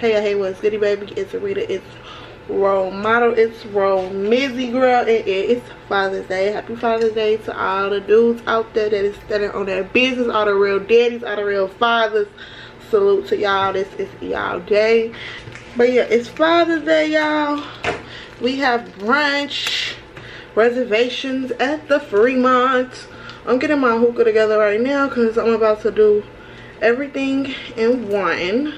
Hey, hey, what's goody, baby? It's Rita. It's role model. It's role Mizzy girl. And it's Father's Day. Happy Father's Day to all the dudes out there that is standing on their business. All the real daddies, all the real fathers. Salute to y'all. This is y'all day. But yeah, it's Father's Day, y'all. We have brunch reservations at the Fremont. I'm getting my hookah together right now because I'm about to do everything in one.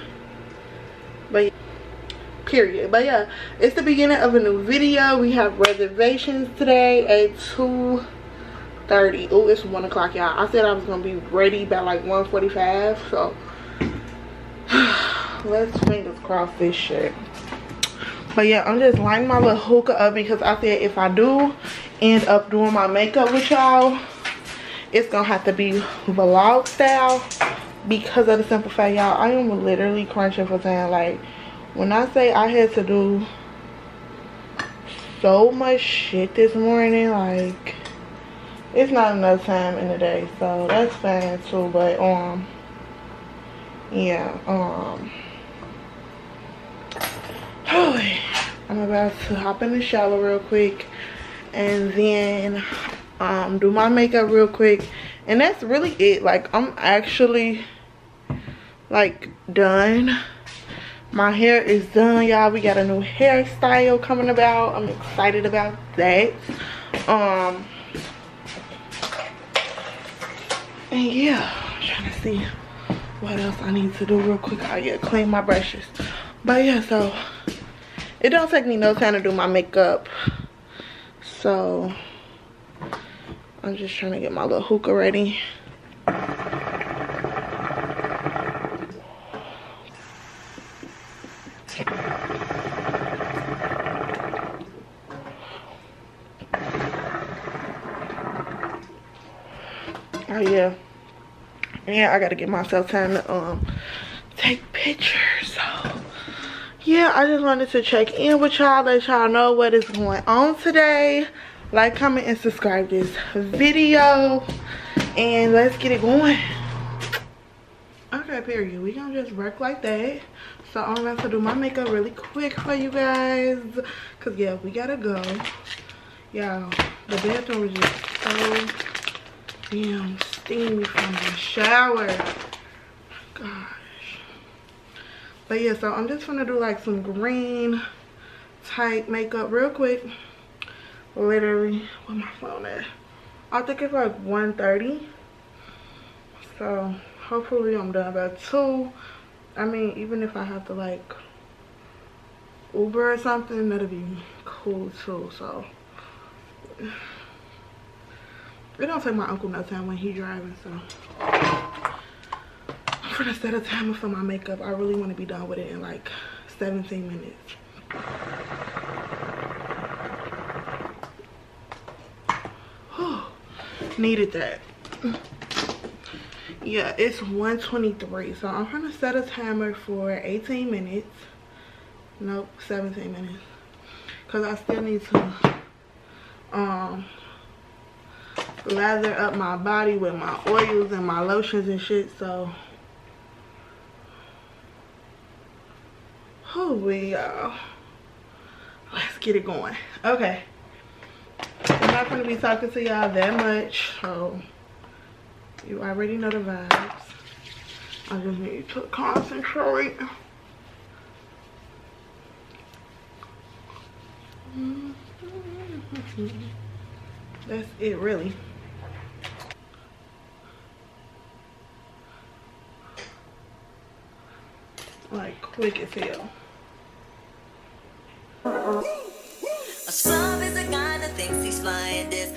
Period. But yeah, it's the beginning of a new video. We have reservations today at 2.30. Oh, it's 1 o'clock, y'all. I said I was to be ready by like 1.45. So, let's fingers cross this shit. But yeah, I'm just lining my little hookah up because I said if I do end up doing my makeup with y'all, it's gonna have to be vlog style because of the simple fact y'all i am literally crunching for time like when i say i had to do so much shit this morning like it's not enough time in the day so that's fine too but um yeah um i'm about to hop in the shower real quick and then um do my makeup real quick. And that's really it like i'm actually like done my hair is done y'all. We got a new hairstyle coming about. I'm excited about that. Um and yeah i'm trying to see what else i need to do real quick. Oh yeah clean my brushes. But yeah so it don't take me no time to do my makeup. So I'm just trying to get my little hookah ready. Oh yeah. Yeah, I gotta get myself time to um take pictures. So yeah, I just wanted to check in with y'all, let y'all know what is going on today. Like comment and subscribe this video. And let's get it going. Okay period. We gonna just work like that. So i'm about to do my makeup really quick for you guys. Because yeah we gotta go. Y'all the bathroom is just so damn steamy from the shower. Gosh. But yeah so i'm just gonna do like some green type makeup real quick. Literally where my phone at? I think it's like 1:30. so hopefully i'm done by 2 i mean even if i have to like uber or something that'll be cool too so it don't take my uncle no time when he driving so. I'm gonna set a timer for my makeup. I really want to be done with it in like 17 minutes. Needed that. Yeah it's 123 so i'm gonna set a timer for 18 minutes. Nope 17 minutes. Because i still need to um lather up my body with my oils and my lotions and shit so we y'all let's get it going okay I'm not going to be talking to y'all that much, so you already know the vibes. I just need to concentrate. Mm-hmm. That's it, really. Like, as hell. A is a guy that thinks he's flying this,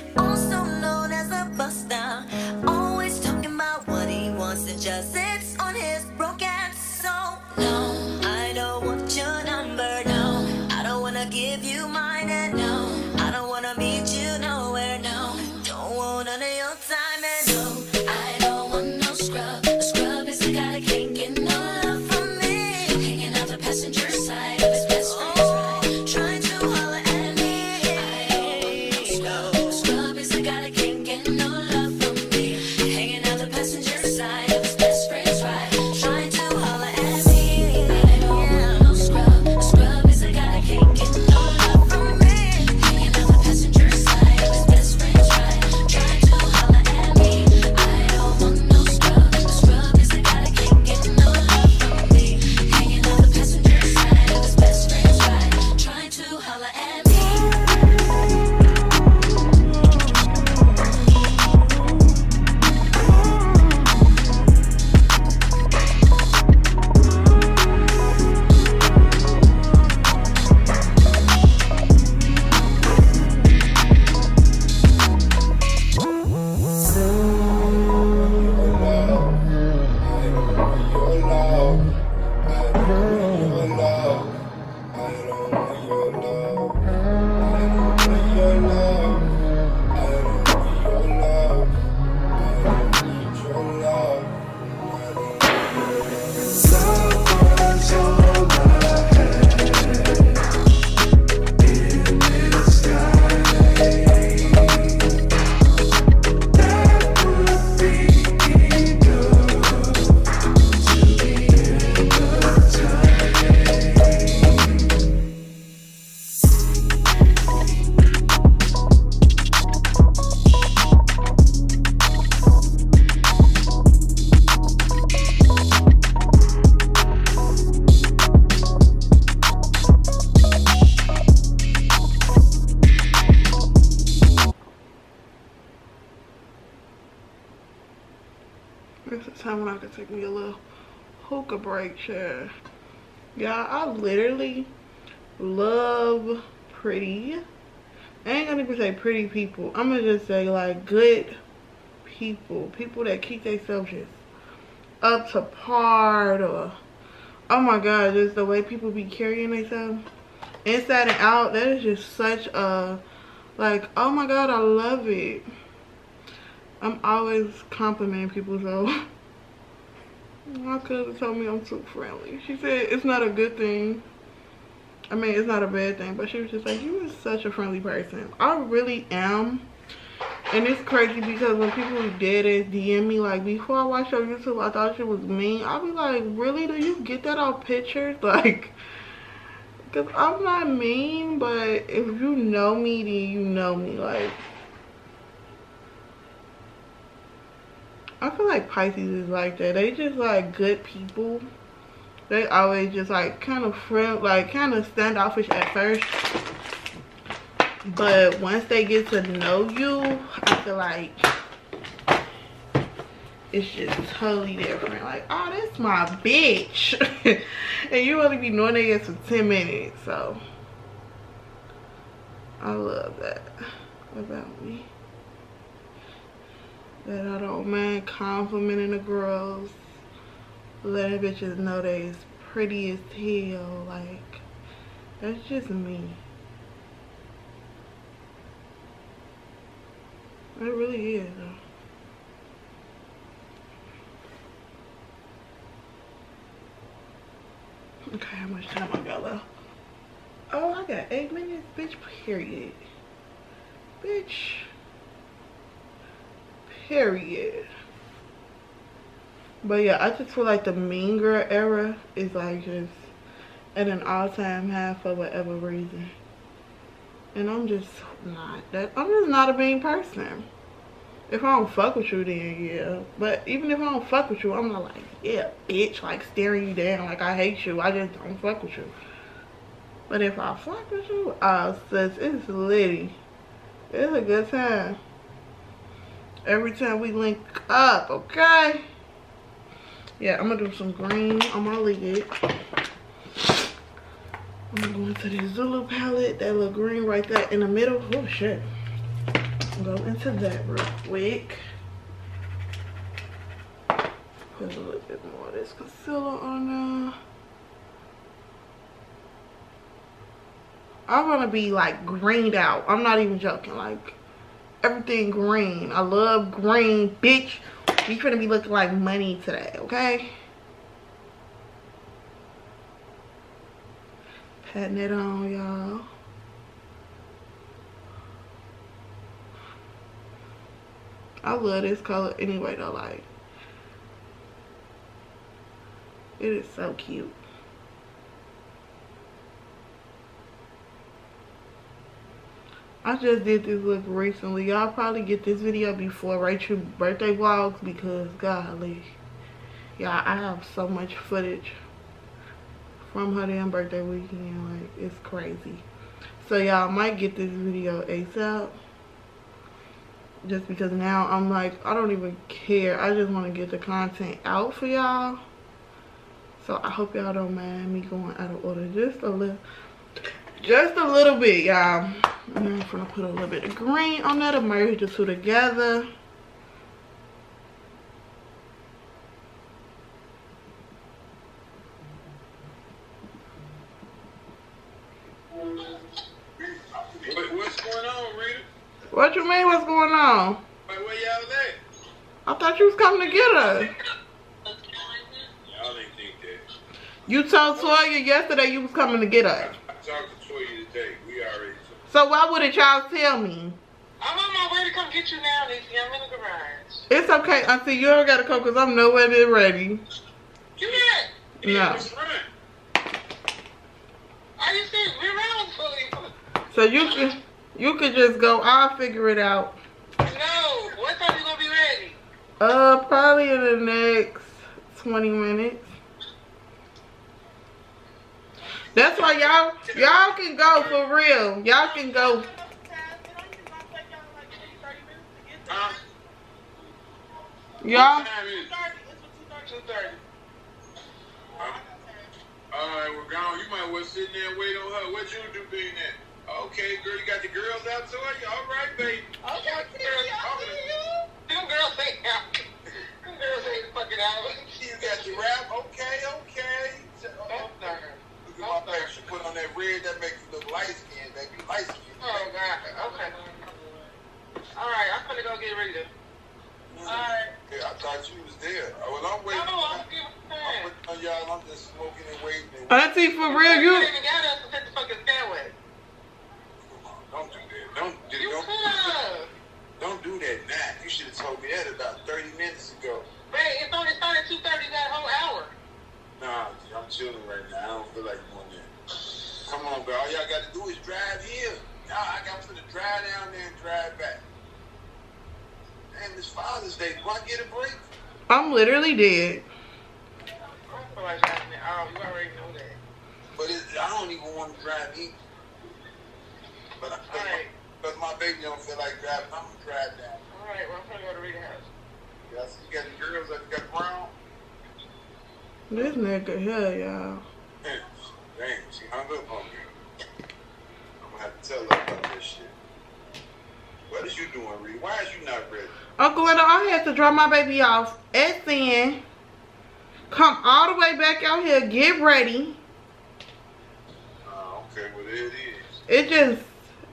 I literally love pretty. I ain't gonna even say pretty people. I'm gonna just say like good people. People that keep themselves just up to par or oh my god, just the way people be carrying themselves inside and out. That is just such a like oh my god, I love it. I'm always complimenting people so My cousin told me I'm too friendly. She said it's not a good thing. I mean, it's not a bad thing, but she was just like, you are such a friendly person. I really am. And it's crazy because when people dead ass DM me, like, before I watched your YouTube, I thought she was mean. I'll be like, really? Do you get that off pictures? Like, because I'm not mean, but if you know me, then you know me. Like, I feel like Pisces is like that. They just like good people. They always just like kind of friend, like kind of standoffish at first. But once they get to know you, I feel like it's just totally different. Like, oh, that's my bitch. and you only be knowing that for 10 minutes. So, I love that about me that I don't mind complimenting the girls. Letting bitches know they is pretty as hell. Like, that's just me. It really is. Okay, how much time I got left? Oh, I got eight minutes, bitch, period. Bitch period. But yeah i just feel like the mean girl era is like just at an all-time high for whatever reason. And i'm just not that i'm just not a mean person. If i don't fuck with you then yeah. But even if i don't fuck with you i'm not like yeah bitch like staring you down like i hate you. I just don't fuck with you. But if i fuck with you oh sis it's litty. It's a good time every time we link up, okay? Yeah, I'm gonna do some green on my lid. I'm gonna go into the Zulu palette, that little green right there in the middle. Oh shit. Go into that real quick. Put a little bit more of this concealer on there. I want to be like greened out. I'm not even joking. Like everything green. I love green, bitch. We finna be looking like money today, okay? Patting it on, y'all. I love this color anyway, though. Like, it is so cute. I just did this look recently. Y'all probably get this video before Rachel birthday vlogs because golly. Y'all, I have so much footage from her damn birthday weekend. Like, it's crazy. So y'all might get this video ASAP. Just because now I'm like, I don't even care. I just want to get the content out for y'all. So I hope y'all don't mind me going out of order just a little. Just a little bit, y'all. I'm gonna put a little bit of green on that to merge the two together. What you mean what's going on? Wait, where y'all at? I thought you was coming to get us. Y'all ain't think that. You told Toya yesterday you was coming to get us. I, I talked to Toya today. So why wouldn't y'all tell me? I'm on my way to come get you now, Lacey. I'm in the garage. It's okay, Auntie. You don't gotta come because I'm nowhere near ready. You not? Yeah, No. Are you serious? We're around fully. So you can you could just go. I'll figure it out. No. What time you gonna be ready? Uh, probably in the next 20 minutes. That's why y'all y'all can go for real. Y'all can go. Huh? Y'all. What time is it? Two thirty. Huh? Alright, we're gone. You might well sit there and wait on her. What you do being that? Okay, girl, you got the girls out to her? Alright, baby. Okay, Them girls ain't out. Them girls ain't fucking out. You got the rap? Okay, okay. That's third. Look at my baby. She put on that red. That makes you look light skinned, baby. Light skinned. Oh God. Okay. All right, I'm gonna go get ready. To... Mm-hmm. Alright. Yeah, I thought you was there. Oh, Well, I'm No, waiting. I'm I'm waiting on y'all. I'm just smoking and waiting. And Auntie, for real, You you. even got us to take the fucking stairway. Don't do that. Don't do You don't, could. don't do that now. You should have told me that about 30 minutes ago. Wait, it's only started two thirty that whole hour. Nah, I'm chilling right now. I don't feel like going there. Come on, bro. All y'all got to do is drive here. Y'all, I got to drive down there and drive back. Damn, it's Father's Day. Do I get a break? I'm literally dead. I don't feel like driving it. Oh, you already know that. But it, I don't even want to drive either. But I, but, Alright. my, but my baby don't feel like driving. I'm gonna drive down. All right, well, I'm gonna go to Rita house. You got, you got the girls that got brown. This nigga here, y'all. Dang, she hung up on me. I'm gonna have to tell her about this shit. What is you doing, Reed? Why is you not ready? Uncle Linda, I had to drop my baby off at Sin. Come all the way back out here, get ready. Oh, okay, well there it is. It just,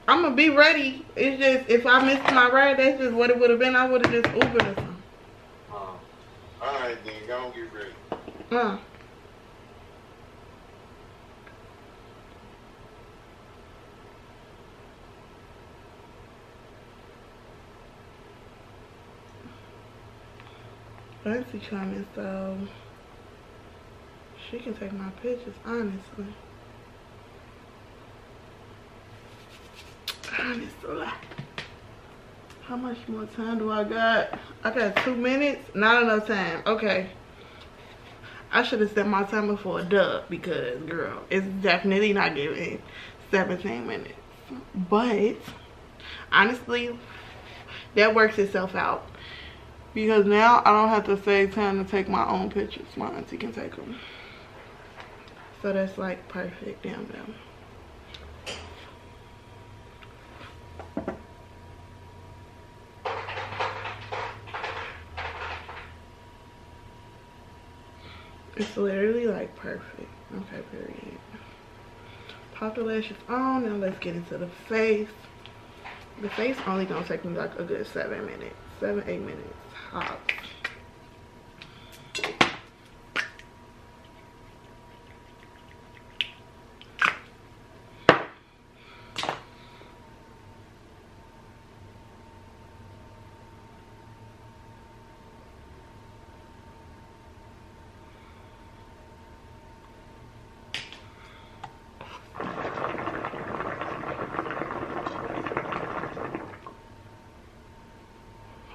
I'm gonna be ready. It's just, if I missed my ride, that's just what it would have been. I would have just Ubered or something. Uh, all right, then go and get ready. Uh. Fancy coming, so she can take my pictures, honestly. Honestly. How much more time do I got? I got two minutes? Not enough time. Okay. I should have set my timer for a dub because, girl, it's definitely not giving 17 minutes. But, honestly, that works itself out. Because now I don't have to save time to take my own pictures. My auntie can take them. So that's like perfect. Damn, damn. It's literally like perfect. Okay, period. Pop the lashes on. Now let's get into the face. The face only gonna take me like a good seven minutes. Seven, eight minutes. Hot.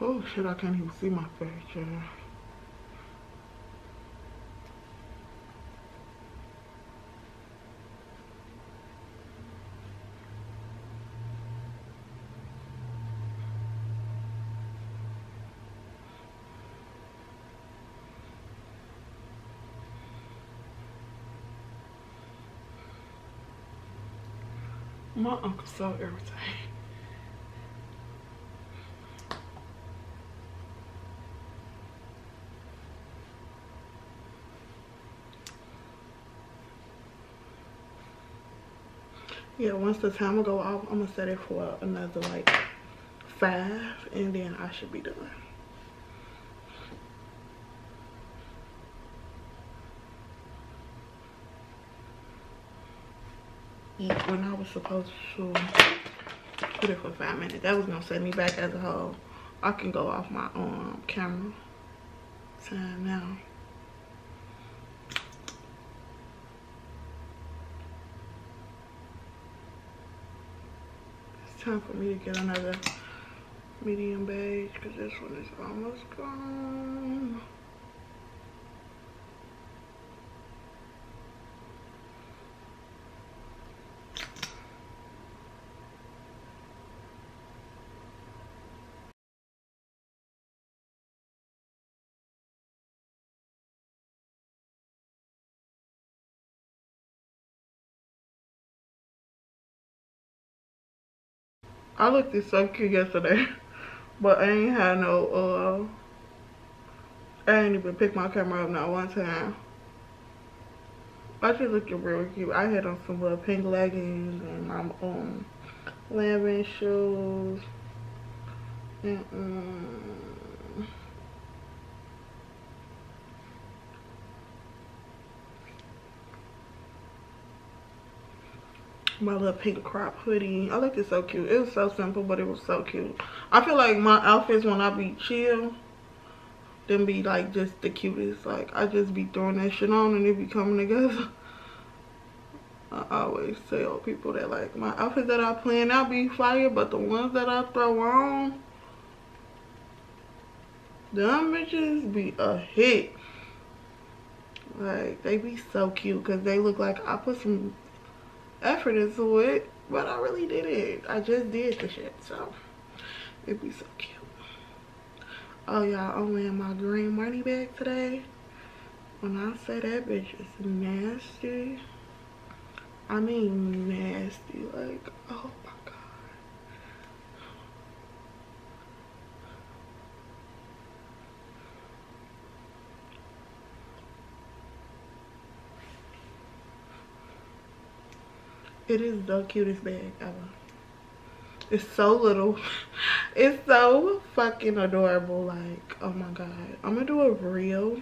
Oh shit, I can't even see my face. My uncle's so irritating. Yeah, once the timer go off, I'm gonna set it for another like five and then I should be done. When I was supposed to put it for five minutes. That was gonna set me back as a whole. I can go off my um camera time now. Time for me to get another medium beige because this one is almost gone. I looked this so cute yesterday, but I ain't had no, uh, I ain't even picked my camera up not one time. I just looking real cute. I had on some little pink leggings and my um lambing shoes. And, um, my little pink crop hoodie. I looked it so cute. It was so simple, but it was so cute. I feel like my outfits when I be chill, them be like just the cutest. Like I just be throwing that shit on and it be coming together. I always tell people that like my outfits that I plan out be fire, but the ones that I throw on, them bitches be a hit. Like they be so cute because they look like I put some effort into it, but I really did it. I just did the shit, so it'd be so cute. Oh y'all, I'm wearing my green money bag today. When I say that bitch is nasty, I mean nasty. Like, oh It is the cutest bag ever. It's so little. It's so fucking adorable. Like, oh my god. I'm gonna do a reel.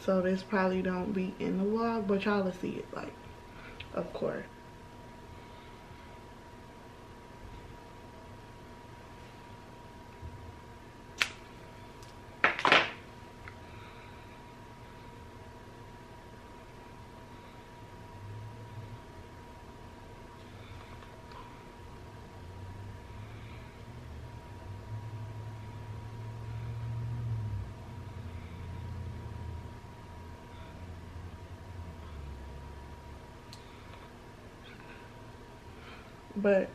So this probably don't be in the vlog, but y'all will see it, like, of course. But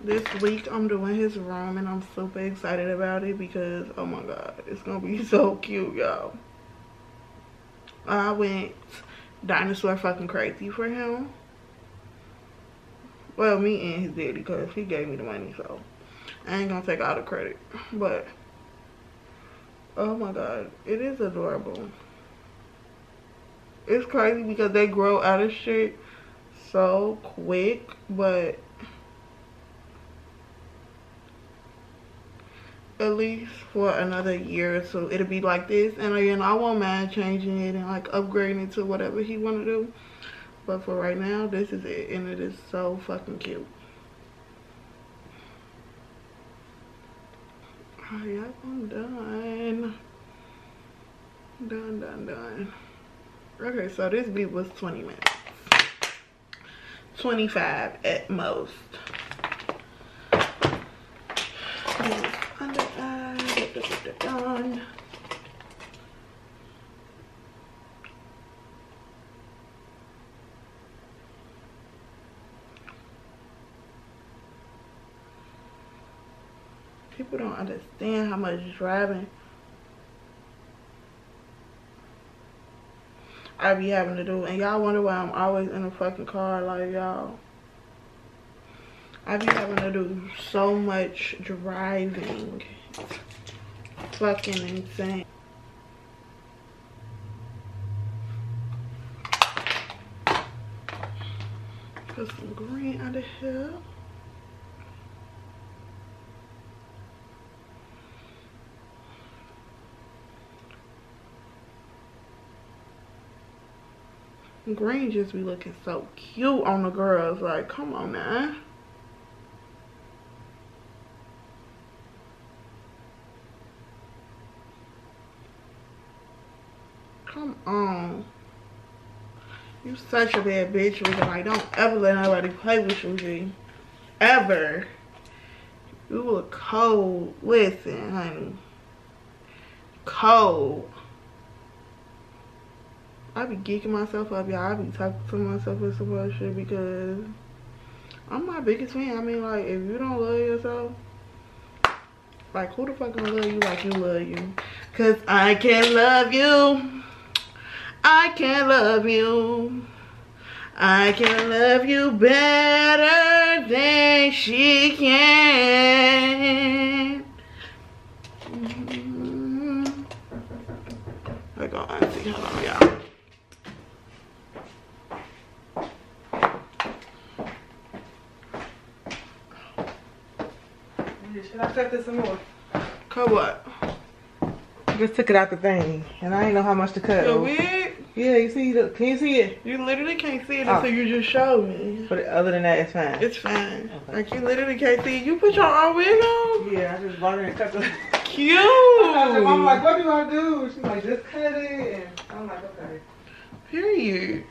this week I'm doing his room and I'm super excited about it because oh my god, it's gonna be so cute, y'all. I went dinosaur fucking crazy for him. Well, me and his daddy because he gave me the money, so I ain't gonna take all the credit. But oh my god, it is adorable. It's crazy because they grow out of shit so quick, but at least for another year or so it'll be like this. And again i won't mind changing it and like upgrading it to whatever he want to do. But for right now this is it and it is so fucking cute. Oh yep i'm done? Done done done. Okay so this beat was 20 minutes 25 at most. Under eye, da, da, da, People don't understand how much driving I be having to do. And y'all wonder why I'm always in a fucking car like y'all. I be having to do so much driving. fucking insane. Put some green under here. Green just be looking so cute on the girls. Like, come on now. Come on. You such a bad bitch, Rick. Like, don't ever let nobody play with you, G. Ever. You look cold. Listen, honey. Cold. I be geeking myself up, y'all. I be talking to myself with some other shit because I'm my biggest fan. I mean, like, if you don't love yourself, like, who the fuck gonna love you like you love you? Cause I can't love you. I can't love you. I can love you better than she can. Mm-hmm. I go auntie, hold on, y'all. Should I cut this some more? Cut what? Just took it out the thing, and I didn't know how much to cut. Your wig? Yeah, you see, the, can you see it? You literally can't see it Oh. until you just show me. But other than that, it's fine. It's fine. Okay. Like you literally can't see. You put your own wig on? yeah, I just bought it and cut the. Cute. I'm like, what do I do? She's like, just cut it. And I'm like, okay. Period.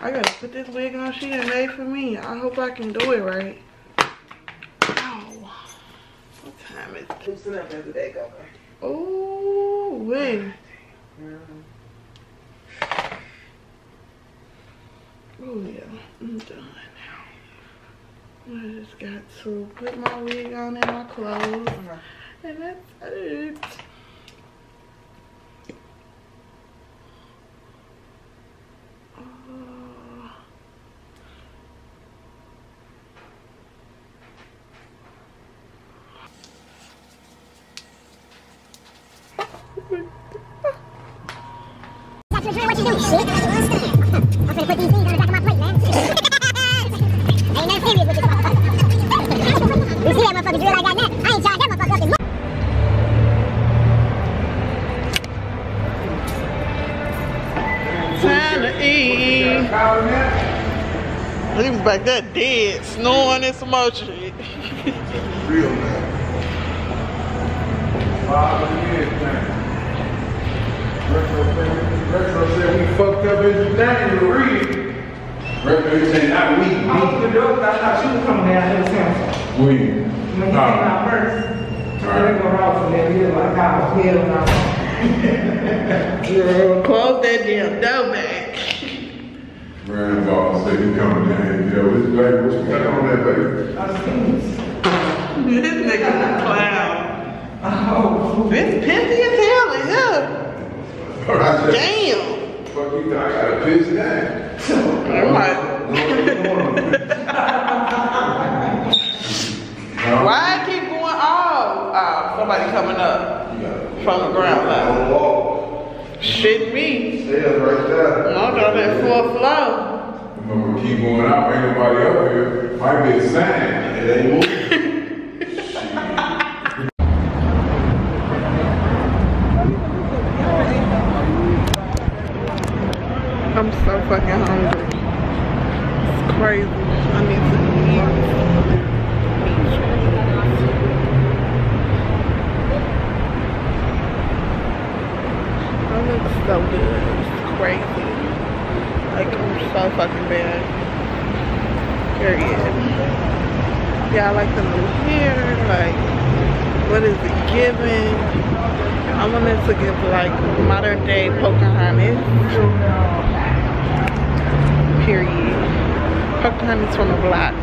I gotta put this wig on. She done made for me. I hope I can do it right. Ow. What time is it? Loosen up as the day goes. Oh, wait. Oh yeah, I'm done now. I just got to put my wig on and my clothes, and that's it. Uh, You shit? I'm gonna put these things on the back my plate, man. Ain't never serious with this. You see that motherfucker drill I got now? I ain't charged that motherfucker up as time to eat. He was back there dead, snoring and some more shit. Real man. Five years, man. Retro said, we fucked up his name to read. Retro said not we, I opened the door because I thought she was coming down here with Samson. we. When he came out first, I didn't go wrong from there. He was like, I was hell no. Close that damn door back. Grandpa said he coming down here, yo, this baby, what you got on that baby? I seen this. this nigga's a clown. Oh, It's pissy as hell in Damn. fuck you, I got a piss down. I'm like, why it keep going off? Oh, somebody coming up from the ground level. Shit me. Stairs right there. I got that floor. I'm gonna keep going out, ain't nobody up here. Might be a sign. It ain't moving. I'm so fucking hungry. It's crazy. I need to eat. That looks so good. It's crazy. Like, I'm so fucking bad. Period. Yeah, I like the new hair. Like, what is it giving? I wanted to give like modern day Pocahontas. Period. Pocahontas from the block.